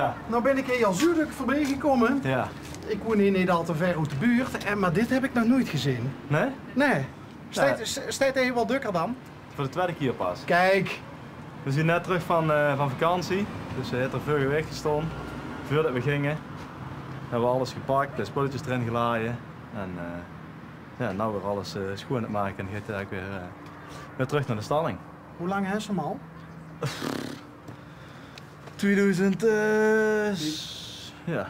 Ja. Nou ben ik hier al Zuidelijk voorbij gekomen. Ja. Ik woon hier niet al te ver uit de buurt, en, maar dit heb ik nog nooit gezien. Nee? Nee. Staat, hij wel dukker dan? Voor de tweede keer pas. Kijk. We zijn net terug van, eh, van vakantie. Dus we hebben er vorige week gestaan. Voordat we gingen. Hebben we alles gepakt, de spulletjes erin gelaaien. En eh ja, nou weer alles eh, schoon aan het maken. En gaat eigenlijk weer, eh, weer terug naar de stalling. Hoe lang is hem al? 2000. eh, ja.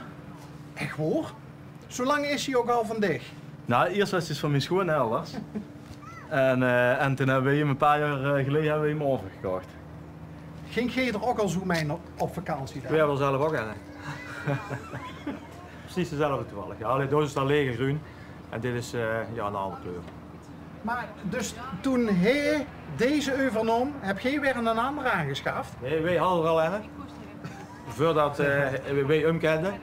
Echt hoor? Zo lang is hij ook al van dicht. Nou, eerst was het van mijn schoonouders. en, eh, en toen hebben we hem een paar jaar eh, geleden hebben we hem overgekocht. Ging je er ook al zo mee op, op vakantie We daar? hebben er zelf ook aan. hè. Precies dezelfde toevallig. Ja, alleen deze is dan leger groen en dit is eh, ja, een andere kleur. Maar dus toen hij deze overnam, heb jij weer een andere aangeschaft? Nee, wij hadden er al aan. Voordat eh wij hem kenden.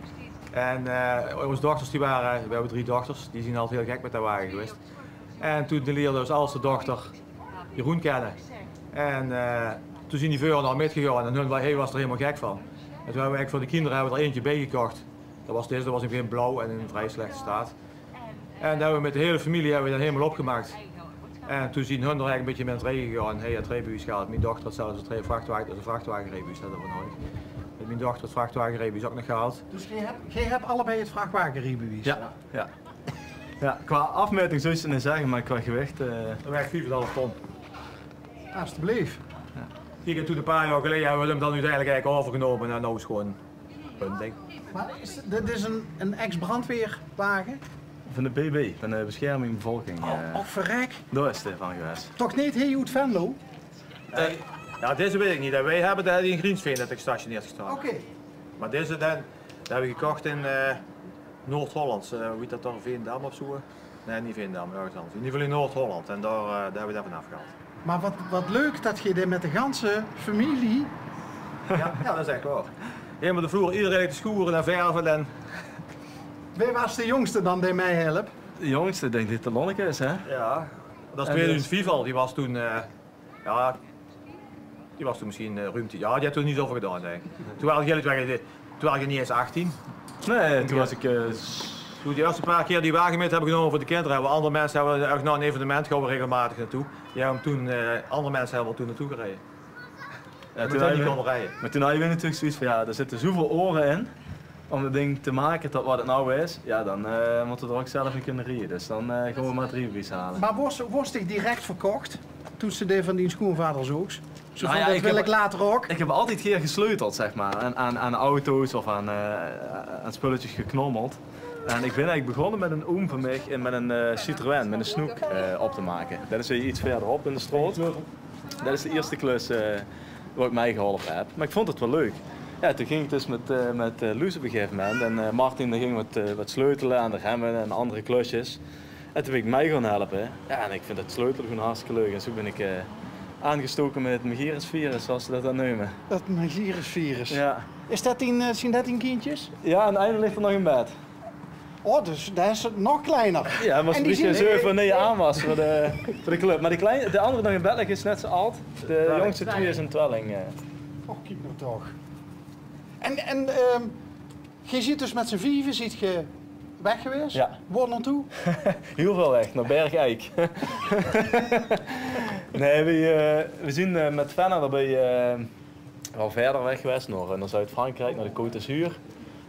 En eh, onze dochters die waren, we hebben drie dochters, die zijn altijd heel gek met dat wagen geweest. En toen leerde onze oudste dochter Jeroen kennen. En eh, toen zijn die veuren al metgegaan en hun, hij was er helemaal gek van. En toen hebben we eigenlijk voor de kinderen hebben we er eentje bij gekocht. Dat was deze, dat was in geen blauw en in een vrij slechte staat. En dat hebben we met de hele familie hebben we dat helemaal opgemaakt. En toen zien hun er eigenlijk een beetje met het regen gegaan. Hij had rebuus gehaald. Mijn dochter had zelfs het vrachtwagen, de vrachtwagenrebuus hadden we nodig. Mijn dochter het vrachtwagenrebuus ook nog gehaald. Dus jij hebt, jij hebt allebei het vrachtwagenrebuis? Ja. Ja. ja qua afmeting zou je het niet zeggen, maar qua gewicht. eh, Dat weegt 4,5 ton. Alsjeblieft. Kijk, en toen een paar jaar geleden hebben we hem dan uiteindelijk eigenlijk overgenomen en nou is het gewoon een ding. Maar is, dit is een, een ex-brandweerwagen? van de BB, van de bescherming bevolking. Oh, eh oh, verrek. daar is het van geweest. Toch niet heel uit Venlo? Ja, deze weet ik niet. Wij hebben dat in Greensveen dat ik gestationeerd gestaan. Oké. Maar deze dan, dat hebben we gekocht in eh, Noord-Holland. Eh, hoe heet dat daar? Veendam of zo? Nee, niet Veendam, ergens anders. In ieder geval in Noord-Holland. En daar, eh, daar hebben we dat vanaf gehaald. Maar wat, wat leuk dat je dit met de ganse familie... Ja, ja, dat is echt waar. Helemaal de vloer, iedereen te schoeren en verven en... Wie was de jongste dan die mij helpt? De jongste denkt dit de Lonneke is, hè? Ja, dat is En 2004 al. Die was toen, eh, ja, die was toen misschien uh, ruim tien- Ja, die had toen niet over gedaan, denk ik. Toen waren jullie toen waren niet eens 18. Nee, toen was ik. eh, Toen de eerste paar keer die wagen mee hebben genomen voor de kinderen, hebben andere mensen hebben er naar een evenement gaan we regelmatig naartoe. Hem toen, eh, andere mensen hebben er toen naartoe gereden. ja, toen had niet konden rijden. maar toen had je weer natuurlijk zoiets van ja, er zitten zoveel oren in om het ding te maken tot wat het nou is. Ja, dan eh, moeten we er ook zelf in kunnen rijden. Dus dan eh, gaan we maar drie wies halen. Maar was, was die direct verkocht? Toen ze die van die schoonvader zoekt? Zo Nou van, ja, dat ik wil heb- ik later ook. Ik heb altijd keer gesleuteld, zeg maar, aan, aan, aan auto's of aan, eh, aan spulletjes geknommeld. En ik ben eigenlijk begonnen met een oom van mij en met een eh, Citroën, met een snoek eh, op te maken. Dat is iets verderop in de stroot. Dat is de eerste klus eh waar ik mij geholpen heb. Maar ik vond het wel leuk. Ja, toen ging ik dus met, eh met eh, Loes op een gegeven moment. En eh, Martin die ging wat, eh, wat sleutelen aan de remmen en andere klusjes. En toen ben ik mij gaan helpen. Ja, en ik vind het sleutelen gewoon hartstikke leuk. En zo ben ik eh, aangestoken met het Megiris-virus, zoals ze dat dan noemen. Dat Magirus-virus. Ja. Is dat in, eh, zijn dat in kindjes? ja, en einde ligt er nog in bed. Oh, dus dat is het nog kleiner. Ja, maar die beetje zien- zeven wanneer je aan was voor de, voor de club. Maar die kleine, de andere nog in bed liggen is net zo oud. De jongste twee is een twelling. Oh, kijk nou toch. En, en ehm, je ziet dus met z'n vieven, ziet je weg geweest? Ja. Waar naartoe? Heel veel weg, naar Bergijk. nee, we, eh, we zien eh, met Fenna erbij eh wel verder weg geweest, naar, naar Zuid-Frankrijk, naar de Côte d'Azur.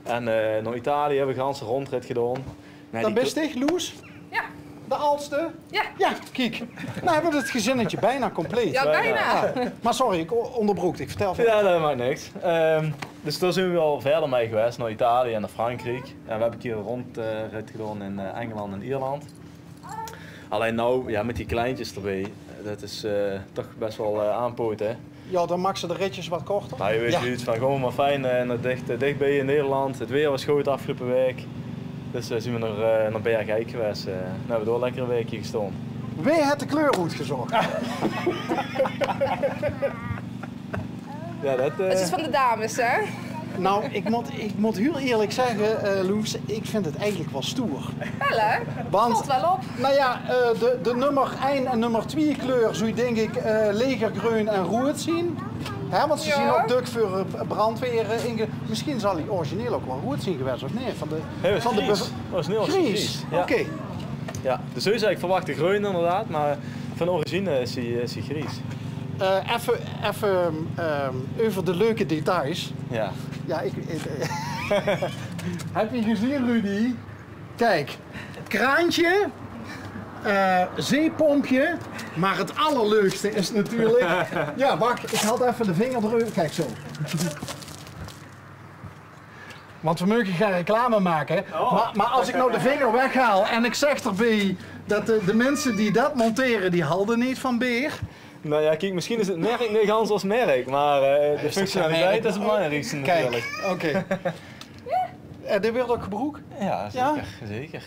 En eh, naar Italië hebben we een ganse rondrit gedaan. Nee, Dan die best ik, Loes? Ja. De oudste? Ja. Ja, kijk. Nou hebben we het gezinnetje bijna compleet. Ja, bijna. Ja. Maar sorry, ik onderbroek. Ik vertel verder. Ja, dat maakt niks. Ehm, dus daar zijn we al verder mee geweest, naar Italië en naar Frankrijk. En we hebben een keer een rondrit gedaan in Engeland en Ierland. Alleen nou, ja, met die kleintjes erbij, dat is eh, toch best wel eh aanpoot, hè. Ja, dan mag ze de ritjes wat korter. Nou, je weet Ja. zoiets van gewoon maar fijn eh, naar dicht, eh, dichtbij in Nederland. Het weer was goed afgelopen week. Dus uh, zijn we naar, uh, naar Bergijk geweest. Uh, nou, hebben we door lekker een weekje gestaan. Wie heeft de kleurhoed gezocht? Ja, dat... eh, Het is van de dames, hè? Nou, ik moet, ik moet heel eerlijk zeggen, eh Loes, ik vind het eigenlijk wel stoer. Wel, hè? Want, Valt wel op. nou ja, eh, de, de nummer 1 en nummer 2 kleur zou je denk ik eh legergroen en rood zien. Hè, want ze Ja. zien ook duk voor eh, brandweer. inge- Misschien zal hij origineel ook wel goed zijn geweest, of nee? Van de, van de Gries. bev- Origineel was Gries, Gries, ja. oké. Ja, dus zo zou ik verwachten groen inderdaad, maar van origine is hij, is hij Gries. Eh, Even even, ehm, over de leuke details. Ja. Ja, ik... ik- Heb je gezien, Rudy? Kijk, het kraantje, eh, zeepompje, maar het allerleukste is natuurlijk... Ja, wacht, ik haal even de vinger eruit. Kijk zo. Want we mogen geen reclame maken. Oh. Maar, maar als ik nou de vinger weghaal en ik zeg erbij dat de, de mensen die dat monteren, die halden niet van beer. Nou ja, kijk, misschien is het merk niet gans als merk, maar eh, de functionaliteit is het belangrijkste natuurlijk. Kijk, oké. Eh, dit wordt ook gebroek. Ja, Ja? zeker. zeker.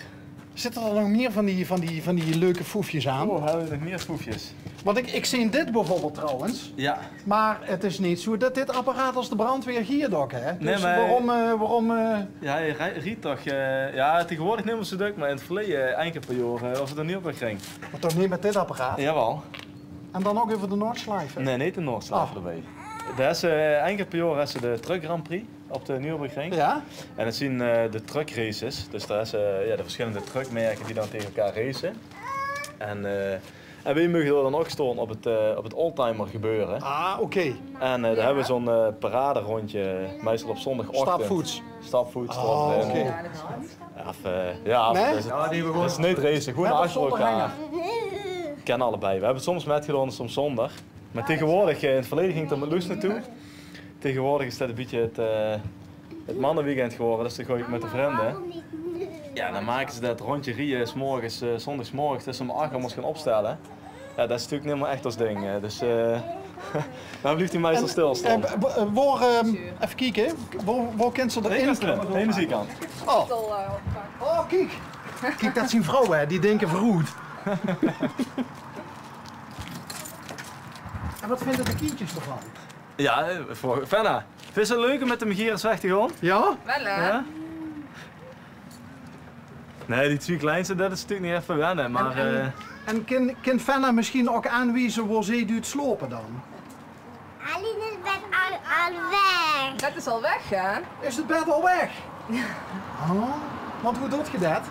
Zitten er nog meer van die, van die, van die leuke foefjes aan? Oh, hebben we nog meer foefjes? Want ik, ik zie dit bijvoorbeeld trouwens. Ja. Maar het is niet zo dat dit apparaat als de brandweer hier dokt, hè? Nee, Dus maar- waarom... eh, waarom eh, Ja, riet toch, eh, ja, tegenwoordig niet meer zo druk, maar in het verleden, eh, enkele per jaar, was het er niet op ging. maar toch niet met dit apparaat? Jawel. En dan ook over de Noordslijven? Nee, niet de Noordslaaf Oh. erbij. Daar is eh, enkele per jaar is er de Truck Grand Prix op de Nürburgring. Ja? En dat zien eh, de truck races. Dus daar is eh, ja, de verschillende truckmerken die dan tegen elkaar racen. En, eh en wij mogen er dan ook staan op het, op het oldtimer gebeuren. Ah, oké. En eh, daar hebben we zo'n eh parade rondje, meestal op zondagochtend. Stapvoets. Stapvoets. Oh, oké. Ja, dat. Ja, of, ja, of- Nee? dat is, Ja, die hebben dat is gewoon... niet racen, gewoon Met ken allebei. We hebben soms met gedaan, soms zonder. Maar tegenwoordig, eh, in het verleden ging het er met Loes naartoe. Tegenwoordig is dat een beetje het, eh, het mannenweekend geworden, dus dan gooi ik met de vrienden. Ja, dan maken ze dat rondje rieën, s morgens, eh, zondagsmorgens tussen om 8 om ons gaan opstellen. Ja, dat is natuurlijk niet helemaal echt ons ding. Dus eh dan blijft hij meestal stilstaan. waar, ehm, even kijken, waar, kent ze de energiekant. Oh, Al, eh, opgepakt. oh, kijk. Kijk, dat zijn vrouwen, hè, die denken verroerd. en wat vinden de kindjes ervan? Ja, voor Fenna. Vind je het leuk om met de Megierens weg te gaan? Ja? Wel hè? Ja? Nee, die twee kleinste, dat is natuurlijk niet even wennen, maar... En- eh, En kan, kan Fenna misschien ook aanwijzen waar ze doet slopen dan? Aline is bed al, al weg. Dat is al weg hè? Is het bed al weg? Oh, want hoe doet je dat?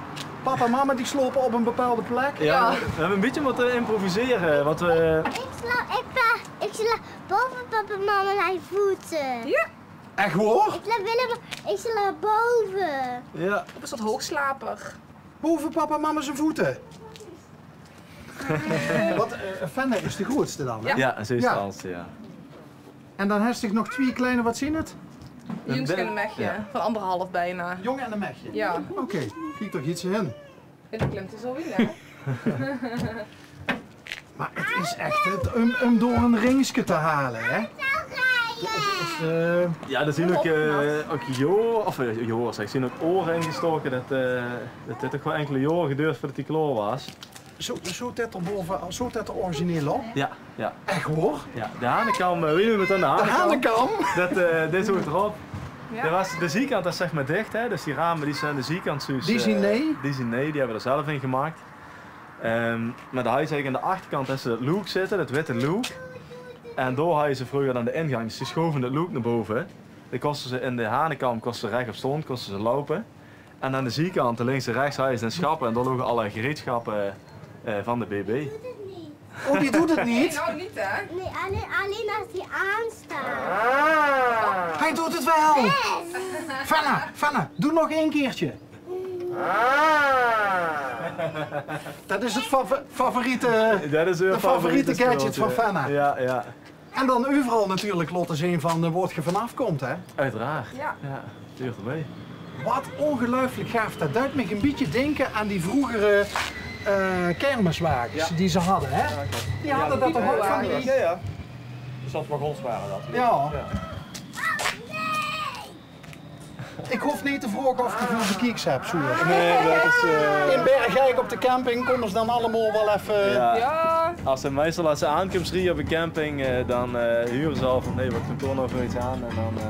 Papa en mama die slopen op een bepaalde plek? ja, Ja. we hebben een beetje moeten improviseren, want we... Ik sla, ik, pa, ik sla boven papa en mama mijn voeten. Ja. Echt hoor? Ik sla Willem, ik sla boven. Ja, Op een soort hoogslaper. Boven papa en mama zijn voeten. Wat, eh Fenna is de grootste dan, hè? Ja. ja zo is Ja. het als, ja. En dan heeft zich nog twee kleine, wat zien het? Jongske en een mechje. Ja. Van anderhalf bijna. Jongen en een mechje. Ja. Oké, kijk toch iets in. Dit klimt er zo in hè? Maar het is echt het, om, om door een ringsje te halen, hè? Dus, eh, Ja, er zien ook, eh ook joor, of eh, joor zeg, zien ook oren ingestoken dat, eh dat dit toch wel enkele jaren geduurd voordat die kloor was. zo, zo dat er boven, zo dat er origineel op. Ja, ja, Echt hoor. ja. De hanekam, eh, wie noemt het dan de De hanekam? hanenkam. Dat, eh dit hoort erop. Ja. Er was, de zijkant is zeg maar dicht, hè? dus die ramen die zijn de zijkant dus, Die zien eh, nee? Die zien nee, die hebben we er zelf in gemaakt. Ehm maar de huis aan de achterkant is het look zitten, het witte look. En door hadden ze vroeger aan de ingang, dus die schoven het look naar boven. Die kosten ze in de hanenkam, kosten ze recht op stond, kosten ze lopen. En aan de zijkant, de links en rechts, hadden ze een schappen en daar logen alle gereedschappen eh, van de BB. Oh, die doet het Nee, niet. nou niet hè? Nee, alleen, alleen als die aanstaat. Hij doet het wel. Fenna, Fenna, doe nog één keertje. Dat is het favo- favoriete. Dat is uw De favoriete gadget van Fenna. Ja, ja. En dan overal natuurlijk laten zien van uh, wat je vanaf komt, hè? Uiteraard. Ja. Ja, erbij. Wat ongelooflijk gaaf. Dat doet me een beetje denken aan die vroegere eh, kermiswagens Ja. die ze hadden, hè? Die hadden dat toch ook van die... Ja, ja. Dus dat wagons waren dat. Ja. Ik hoef niet te vragen of je veel bekieks hebt, zo. Nee, dat is... eh, In Bergijk op de camping komen ze dan allemaal wel even... ja. Ja. Als ze meestal als ze aankomt rie op een camping, eh, dan eh huren ze al van nee, we kantoor nog voor iets aan en dan, eh,